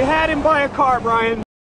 We had him buy a car, Brian.